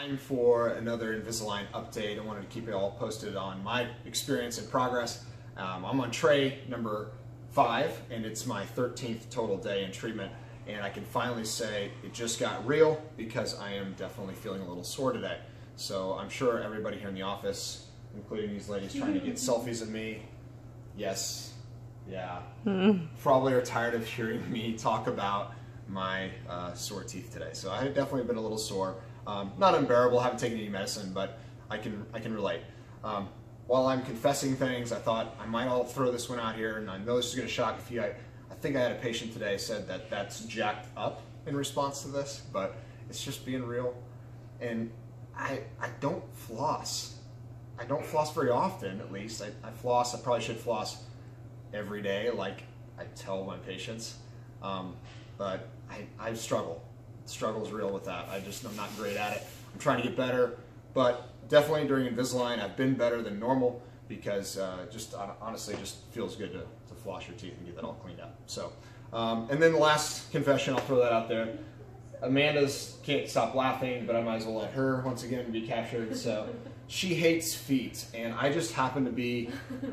time for another Invisalign update. I wanted to keep it all posted on my experience and progress. Um, I'm on tray number five, and it's my 13th total day in treatment. And I can finally say it just got real because I am definitely feeling a little sore today. So I'm sure everybody here in the office, including these ladies trying to get selfies of me, yes, yeah, probably are tired of hearing me talk about my uh, sore teeth today. So I have definitely been a little sore. Um, not unbearable, haven't taken any medicine, but I can, I can relate. Um, while I'm confessing things, I thought I might all throw this one out here, and I know this is going to shock a few. I, I think I had a patient today said that that's jacked up in response to this, but it's just being real. And I, I don't floss. I don't floss very often, at least. I, I floss, I probably should floss every day, like I tell my patients. Um, but I, I struggle. Struggle is real with that. I just, I'm not great at it. I'm trying to get better, but definitely during Invisalign, I've been better than normal because uh, just honestly, just feels good to, to floss your teeth and get that all cleaned up. So, um, and then the last confession, I'll throw that out there. Amanda's can't stop laughing, but I might as well let her once again be captured. So she hates feet, and I just happen to be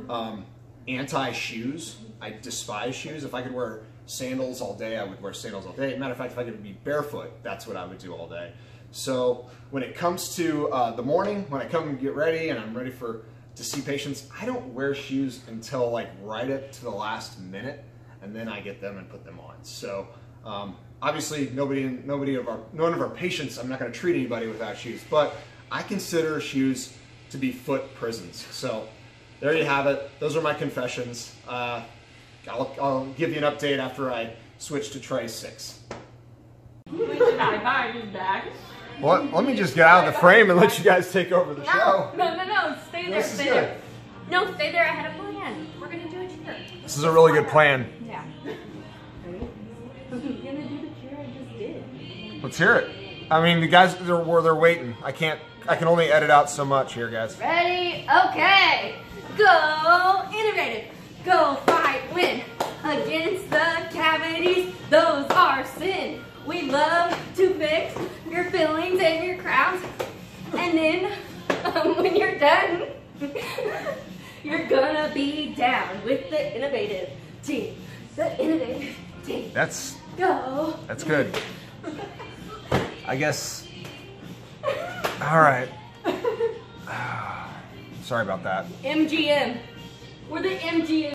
um, anti shoes. I despise shoes. If I could wear sandals all day, I would wear sandals all day. Matter of fact, if I could be barefoot, that's what I would do all day. So when it comes to uh, the morning, when I come and get ready and I'm ready for to see patients, I don't wear shoes until like right up to the last minute, and then I get them and put them on. So um, obviously, nobody, nobody of our, none of our patients, I'm not going to treat anybody without shoes, but I consider shoes to be foot prisons. So there you have it. Those are my confessions. Uh, I'll, I'll give you an update after I switch to tray six. High five is back. Well, let me just get out of the frame and let you guys take over the show. No, no, no, no. Stay there. This is stay good. there. No, stay there. I had a plan. We're gonna do a cheer. This is a really good plan. Yeah. We're gonna do the cheer I just did. Let's hear it. I mean, the guys they're, were they're waiting. I can't. I can only edit out so much here, guys. Ready? Okay. Go innovative. Go fight, win against the cavities. Those are sin. We love to fix your fillings and your crowns. And then um, when you're done, you're gonna be down with the innovative team. The innovative team. That's Go. that's good. I guess. All right. Sorry about that. MGM. We're the MGM.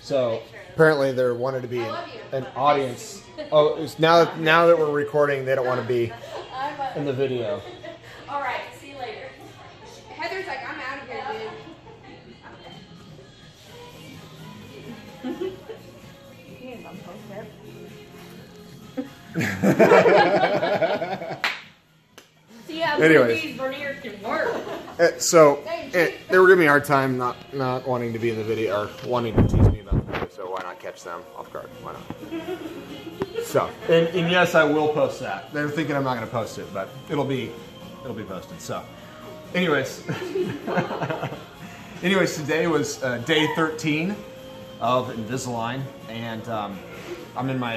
So apparently there wanted to be an, an audience. Oh, it's now that now that we're recording, they don't want to be uh, in the video. All right. See you later. Heather's like, I'm out of here, dude. See how Anyways. These veneers can work. Uh, so eh, they were giving me a hard time not not wanting to be in the video or wanting to tease me about the video. So why not catch them off guard? Why not? So and, and yes, I will post that. They're thinking I'm not going to post it, but it'll be it'll be posted. So, anyways, anyways, today was uh, day 13 of Invisalign, and um, I'm in my